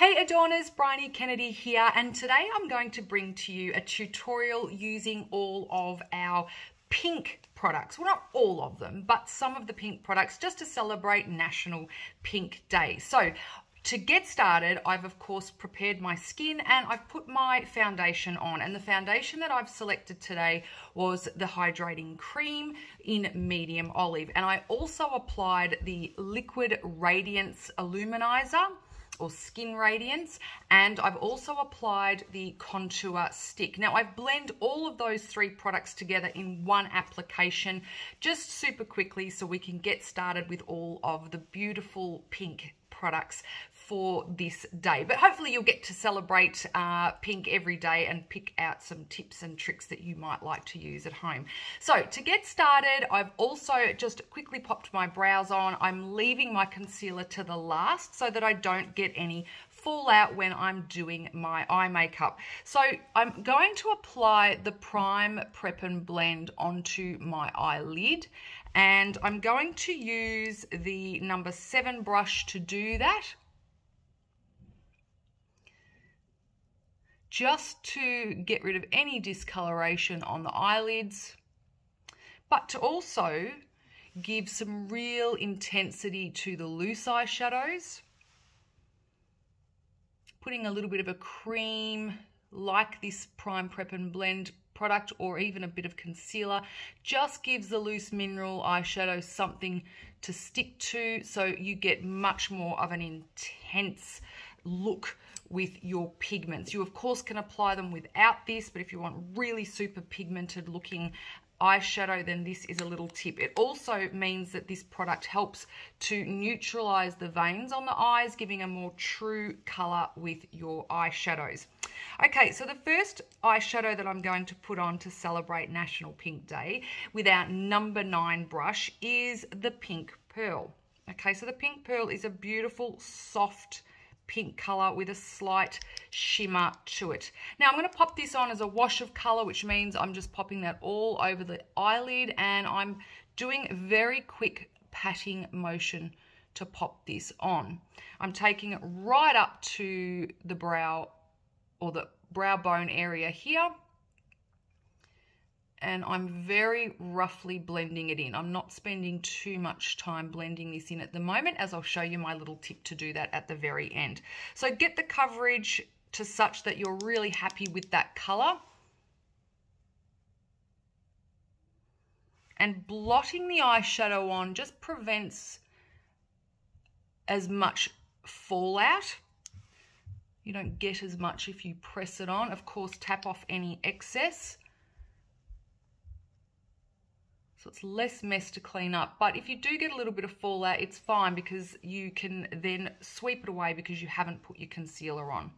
Hey Adorners, Bryony Kennedy here and today I'm going to bring to you a tutorial using all of our pink products. Well, not all of them, but some of the pink products just to celebrate National Pink Day. So to get started, I've of course prepared my skin and I've put my foundation on. And the foundation that I've selected today was the Hydrating Cream in Medium Olive. And I also applied the Liquid Radiance Illuminizer or Skin Radiance. And I've also applied the Contour Stick. Now I've blend all of those three products together in one application just super quickly so we can get started with all of the beautiful pink products for this day. But hopefully you'll get to celebrate uh, pink every day and pick out some tips and tricks that you might like to use at home. So to get started, I've also just quickly popped my brows on. I'm leaving my concealer to the last so that I don't get any fallout when I'm doing my eye makeup. So I'm going to apply the Prime Prep and Blend onto my eyelid and I'm going to use the number seven brush to do that. Just to get rid of any discoloration on the eyelids, but to also give some real intensity to the loose eyeshadows. Putting a little bit of a cream like this Prime Prep and Blend product or even a bit of concealer just gives the loose mineral eyeshadow something to stick to so you get much more of an intense look with your pigments. You of course can apply them without this, but if you want really super pigmented looking eyeshadow, then this is a little tip. It also means that this product helps to neutralize the veins on the eyes, giving a more true color with your eyeshadows. Okay, so the first eyeshadow that I'm going to put on to celebrate National Pink Day with our number nine brush is the Pink Pearl. Okay, so the Pink Pearl is a beautiful, soft, pink color with a slight shimmer to it. Now I'm going to pop this on as a wash of color, which means I'm just popping that all over the eyelid and I'm doing very quick patting motion to pop this on. I'm taking it right up to the brow or the brow bone area here and I'm very roughly blending it in. I'm not spending too much time blending this in at the moment as I'll show you my little tip to do that at the very end. So get the coverage to such that you're really happy with that color. And blotting the eyeshadow on just prevents as much fallout. You don't get as much if you press it on. Of course, tap off any excess. So it's less mess to clean up. But if you do get a little bit of fallout, it's fine because you can then sweep it away because you haven't put your concealer on.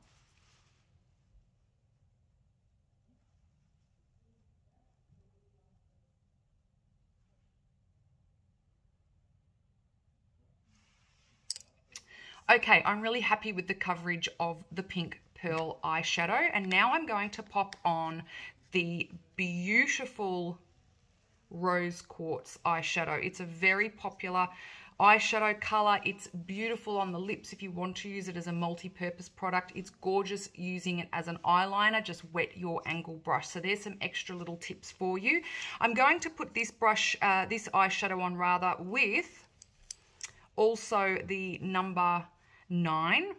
Okay, I'm really happy with the coverage of the pink pearl eyeshadow. And now I'm going to pop on the beautiful Rose Quartz eyeshadow. It's a very popular eyeshadow color. It's beautiful on the lips if you want to use it as a multi-purpose product. It's gorgeous using it as an eyeliner. Just wet your angle brush. So there's some extra little tips for you. I'm going to put this brush, uh, this eyeshadow on rather with also the number nine.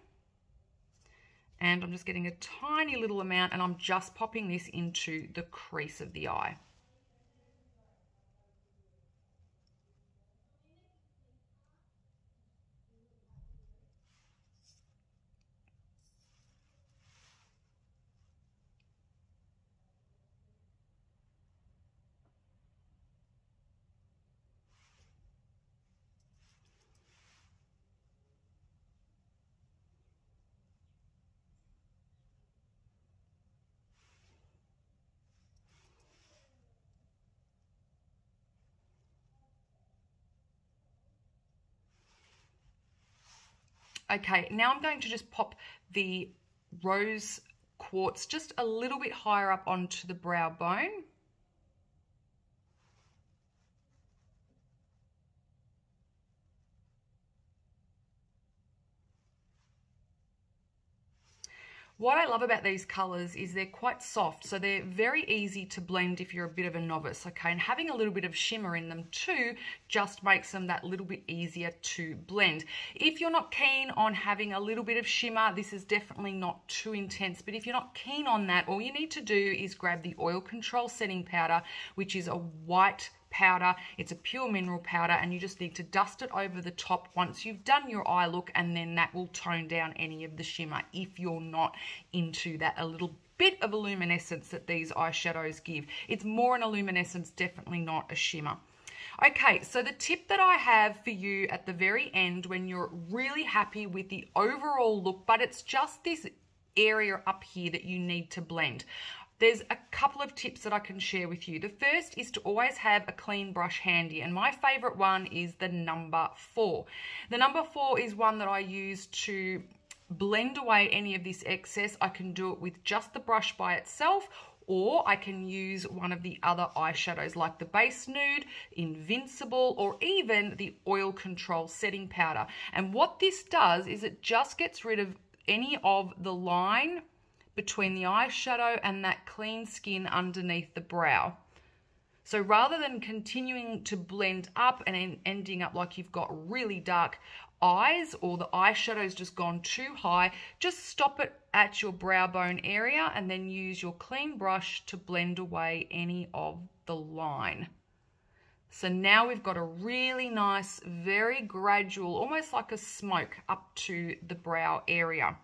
And I'm just getting a tiny little amount and I'm just popping this into the crease of the eye. Okay, now I'm going to just pop the rose quartz just a little bit higher up onto the brow bone. What I love about these colors is they're quite soft, so they're very easy to blend if you're a bit of a novice, okay? And having a little bit of shimmer in them too just makes them that little bit easier to blend. If you're not keen on having a little bit of shimmer, this is definitely not too intense, but if you're not keen on that, all you need to do is grab the oil control setting powder, which is a white powder. It's a pure mineral powder and you just need to dust it over the top once you've done your eye look and then that will tone down any of the shimmer if you're not into that a little bit of a luminescence that these eyeshadows give. It's more an luminescence, definitely not a shimmer. Okay, so the tip that I have for you at the very end when you're really happy with the overall look, but it's just this area up here that you need to blend there's a couple of tips that I can share with you. The first is to always have a clean brush handy, and my favorite one is the number four. The number four is one that I use to blend away any of this excess. I can do it with just the brush by itself, or I can use one of the other eyeshadows like the Base Nude, Invincible, or even the Oil Control Setting Powder. And what this does is it just gets rid of any of the line between the eyeshadow and that clean skin underneath the brow. So rather than continuing to blend up and ending up like you've got really dark eyes or the eyeshadow's just gone too high, just stop it at your brow bone area and then use your clean brush to blend away any of the line. So now we've got a really nice, very gradual, almost like a smoke up to the brow area.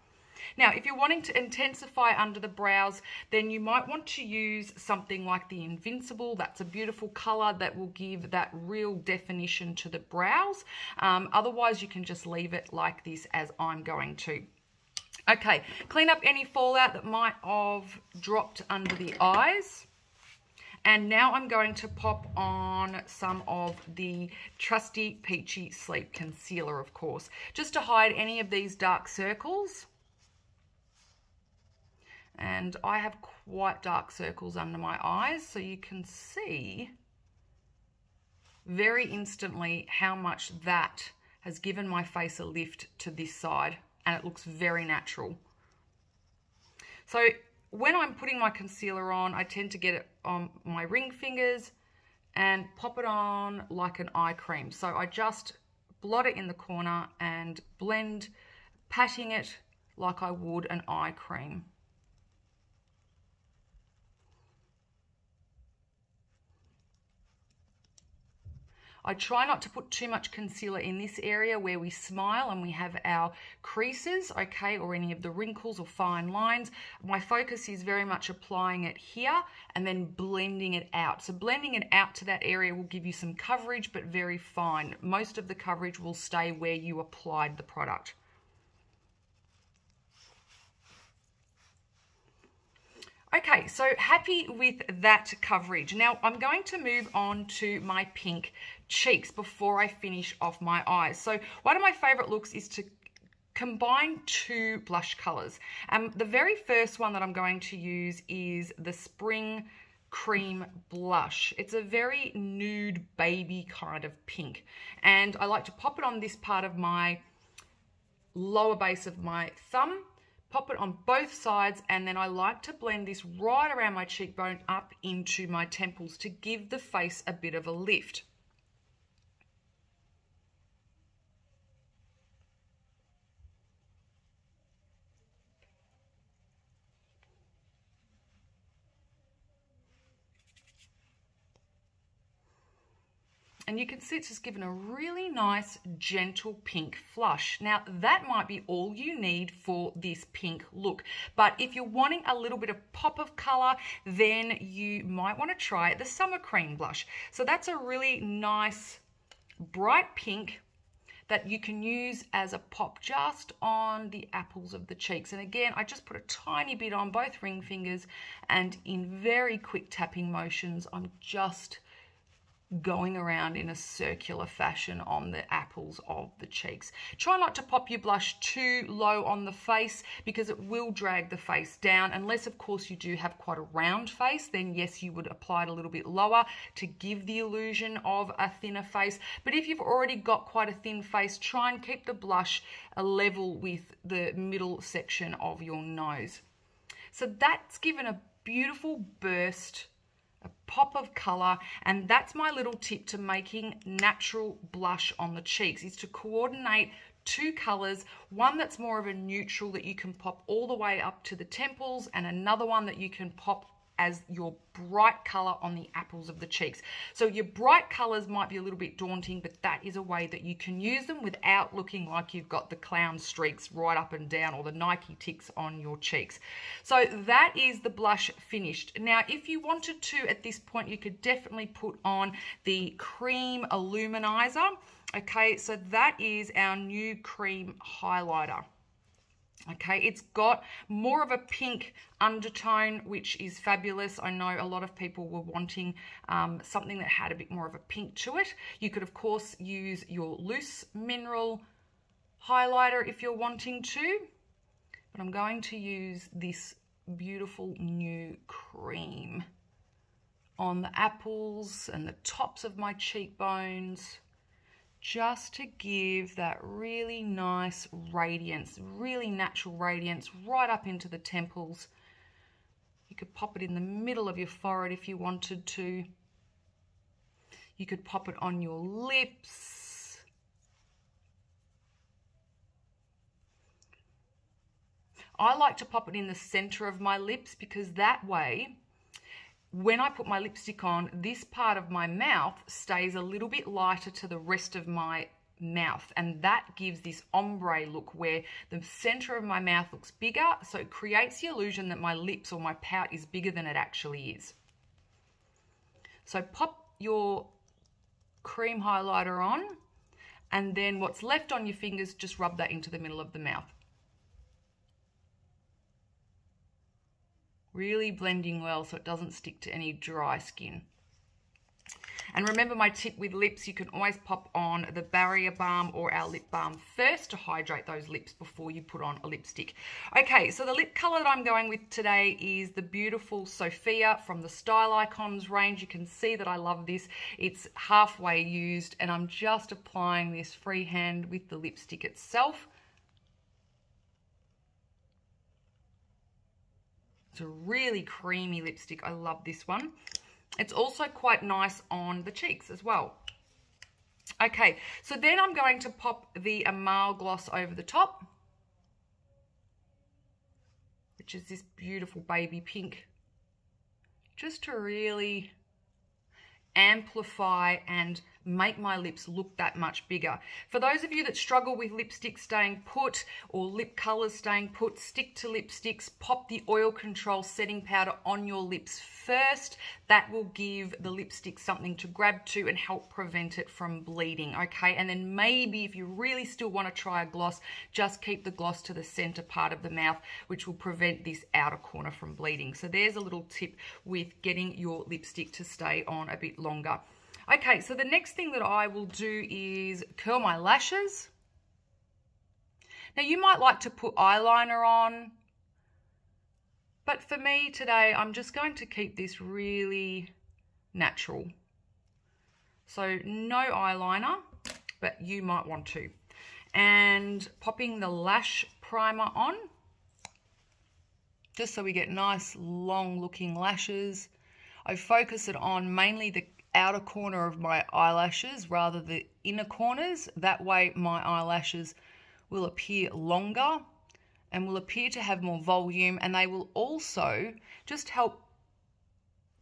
Now, if you're wanting to intensify under the brows, then you might want to use something like the Invincible. That's a beautiful color that will give that real definition to the brows. Um, otherwise, you can just leave it like this as I'm going to. Okay, clean up any fallout that might have dropped under the eyes. And now I'm going to pop on some of the trusty Peachy Sleep Concealer, of course, just to hide any of these dark circles and I have quite dark circles under my eyes so you can see very instantly how much that has given my face a lift to this side and it looks very natural. So when I'm putting my concealer on, I tend to get it on my ring fingers and pop it on like an eye cream. So I just blot it in the corner and blend, patting it like I would an eye cream. I try not to put too much concealer in this area where we smile and we have our creases, okay, or any of the wrinkles or fine lines. My focus is very much applying it here and then blending it out. So blending it out to that area will give you some coverage, but very fine. Most of the coverage will stay where you applied the product. Okay, so happy with that coverage. Now I'm going to move on to my pink cheeks before I finish off my eyes. So one of my favorite looks is to combine two blush colors. Um, the very first one that I'm going to use is the Spring Cream Blush. It's a very nude baby kind of pink. And I like to pop it on this part of my lower base of my thumb pop it on both sides and then I like to blend this right around my cheekbone up into my temples to give the face a bit of a lift. And you can see it's just given a really nice gentle pink flush. Now that might be all you need for this pink look, but if you're wanting a little bit of pop of color, then you might want to try the Summer Cream blush. So that's a really nice bright pink that you can use as a pop just on the apples of the cheeks. And again, I just put a tiny bit on both ring fingers and in very quick tapping motions, I'm just going around in a circular fashion on the apples of the cheeks. Try not to pop your blush too low on the face because it will drag the face down unless of course you do have quite a round face then yes you would apply it a little bit lower to give the illusion of a thinner face but if you've already got quite a thin face try and keep the blush a level with the middle section of your nose. So that's given a beautiful burst a pop of color and that's my little tip to making natural blush on the cheeks is to coordinate two colors one that's more of a neutral that you can pop all the way up to the temples and another one that you can pop as your bright color on the apples of the cheeks. So your bright colors might be a little bit daunting, but that is a way that you can use them without looking like you've got the clown streaks right up and down or the Nike ticks on your cheeks. So that is the blush finished. Now, if you wanted to at this point, you could definitely put on the cream illuminizer. Okay, so that is our new cream highlighter. Okay, it's got more of a pink undertone, which is fabulous. I know a lot of people were wanting um, something that had a bit more of a pink to it. You could, of course, use your loose mineral highlighter if you're wanting to, but I'm going to use this beautiful new cream on the apples and the tops of my cheekbones just to give that really nice radiance, really natural radiance right up into the temples. You could pop it in the middle of your forehead if you wanted to. You could pop it on your lips. I like to pop it in the center of my lips because that way when I put my lipstick on, this part of my mouth stays a little bit lighter to the rest of my mouth and that gives this ombre look where the center of my mouth looks bigger so it creates the illusion that my lips or my pout is bigger than it actually is. So pop your cream highlighter on and then what's left on your fingers just rub that into the middle of the mouth. Really blending well so it doesn't stick to any dry skin. And remember my tip with lips, you can always pop on the barrier balm or our lip balm first to hydrate those lips before you put on a lipstick. Okay, so the lip color that I'm going with today is the beautiful Sophia from the Style Icons range. You can see that I love this. It's halfway used and I'm just applying this freehand with the lipstick itself. It's a really creamy lipstick. I love this one. It's also quite nice on the cheeks as well. Okay, so then I'm going to pop the Amal gloss over the top, which is this beautiful baby pink, just to really amplify and make my lips look that much bigger. For those of you that struggle with lipstick staying put or lip colors staying put, stick to lipsticks, pop the oil control setting powder on your lips first. That will give the lipstick something to grab to and help prevent it from bleeding, okay? And then maybe if you really still want to try a gloss, just keep the gloss to the center part of the mouth, which will prevent this outer corner from bleeding. So there's a little tip with getting your lipstick to stay on a bit longer. Okay, so the next thing that I will do is curl my lashes. Now you might like to put eyeliner on, but for me today, I'm just going to keep this really natural. So no eyeliner, but you might want to. And popping the lash primer on, just so we get nice long looking lashes. I focus it on mainly the outer corner of my eyelashes rather the inner corners. That way my eyelashes will appear longer and will appear to have more volume and they will also just help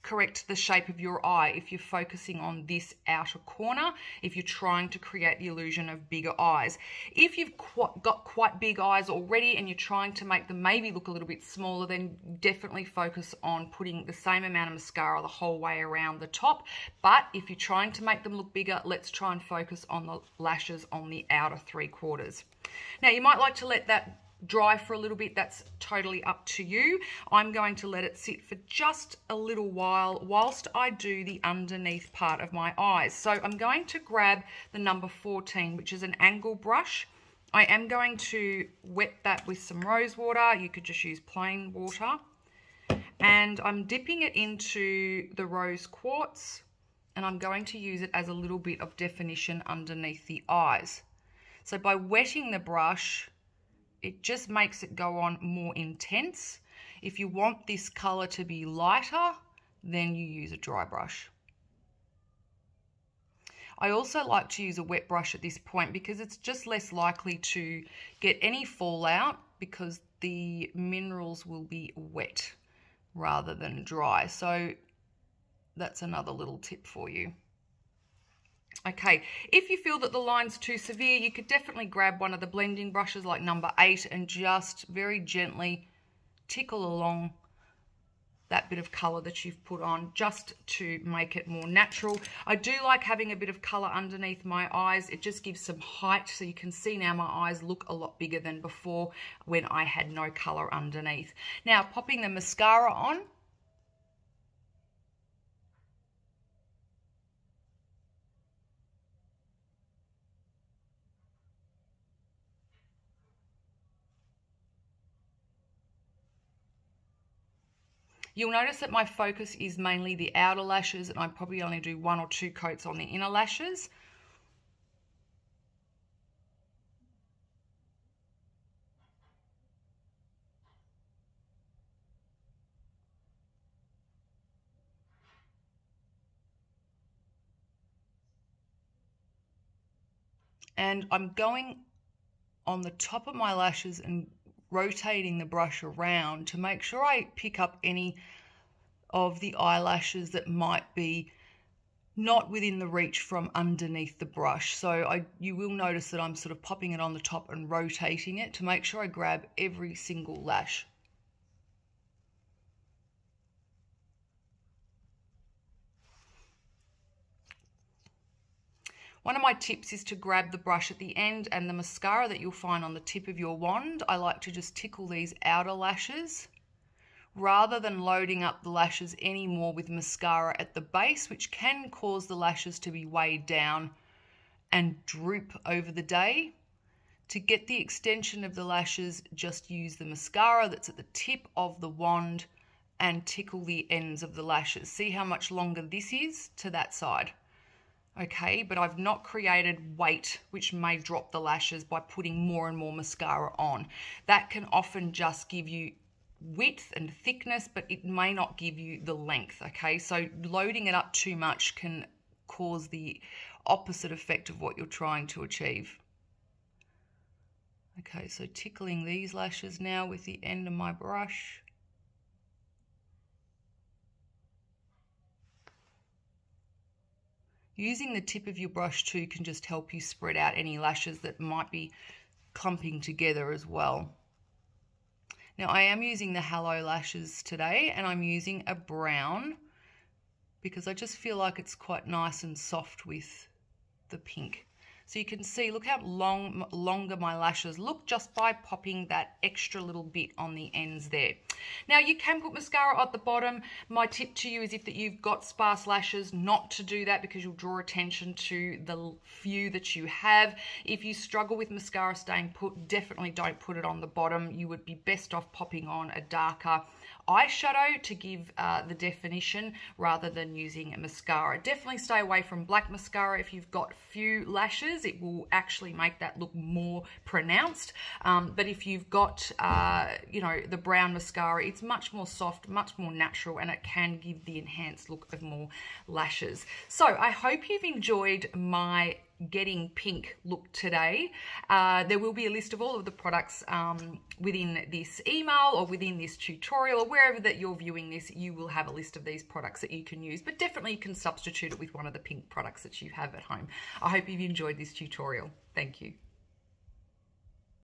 correct the shape of your eye if you're focusing on this outer corner, if you're trying to create the illusion of bigger eyes. If you've got quite big eyes already and you're trying to make them maybe look a little bit smaller, then definitely focus on putting the same amount of mascara the whole way around the top. But if you're trying to make them look bigger, let's try and focus on the lashes on the outer three quarters. Now you might like to let that dry for a little bit, that's totally up to you. I'm going to let it sit for just a little while whilst I do the underneath part of my eyes. So I'm going to grab the number 14, which is an angle brush. I am going to wet that with some rose water. You could just use plain water. And I'm dipping it into the rose quartz and I'm going to use it as a little bit of definition underneath the eyes. So by wetting the brush, it just makes it go on more intense. If you want this color to be lighter, then you use a dry brush. I also like to use a wet brush at this point because it's just less likely to get any fallout because the minerals will be wet rather than dry. So that's another little tip for you. Okay, if you feel that the line's too severe, you could definitely grab one of the blending brushes like number eight and just very gently tickle along that bit of colour that you've put on just to make it more natural. I do like having a bit of colour underneath my eyes. It just gives some height so you can see now my eyes look a lot bigger than before when I had no colour underneath. Now popping the mascara on, You'll notice that my focus is mainly the outer lashes and I probably only do one or two coats on the inner lashes. and I'm going on the top of my lashes and rotating the brush around to make sure I pick up any of the eyelashes that might be not within the reach from underneath the brush. So I, you will notice that I'm sort of popping it on the top and rotating it to make sure I grab every single lash. One of my tips is to grab the brush at the end and the mascara that you'll find on the tip of your wand. I like to just tickle these outer lashes rather than loading up the lashes anymore with mascara at the base, which can cause the lashes to be weighed down and droop over the day. To get the extension of the lashes, just use the mascara that's at the tip of the wand and tickle the ends of the lashes. See how much longer this is to that side okay? But I've not created weight, which may drop the lashes by putting more and more mascara on. That can often just give you width and thickness, but it may not give you the length, okay? So loading it up too much can cause the opposite effect of what you're trying to achieve. Okay, so tickling these lashes now with the end of my brush. Using the tip of your brush too can just help you spread out any lashes that might be clumping together as well. Now I am using the Hello Lashes today and I'm using a brown because I just feel like it's quite nice and soft with the pink. So you can see, look how long, longer my lashes look just by popping that extra little bit on the ends there. Now you can put mascara at the bottom. My tip to you is if that you've got sparse lashes, not to do that because you'll draw attention to the few that you have. If you struggle with mascara staying put, definitely don't put it on the bottom. You would be best off popping on a darker eyeshadow to give uh, the definition rather than using a mascara. Definitely stay away from black mascara if you've got few lashes. It will actually make that look more pronounced. Um, but if you've got, uh, you know, the brown mascara, it's much more soft, much more natural, and it can give the enhanced look of more lashes. So I hope you've enjoyed my getting pink look today. Uh, there will be a list of all of the products um, within this email or within this tutorial or wherever that you're viewing this, you will have a list of these products that you can use, but definitely you can substitute it with one of the pink products that you have at home. I hope you've enjoyed this tutorial. Thank you.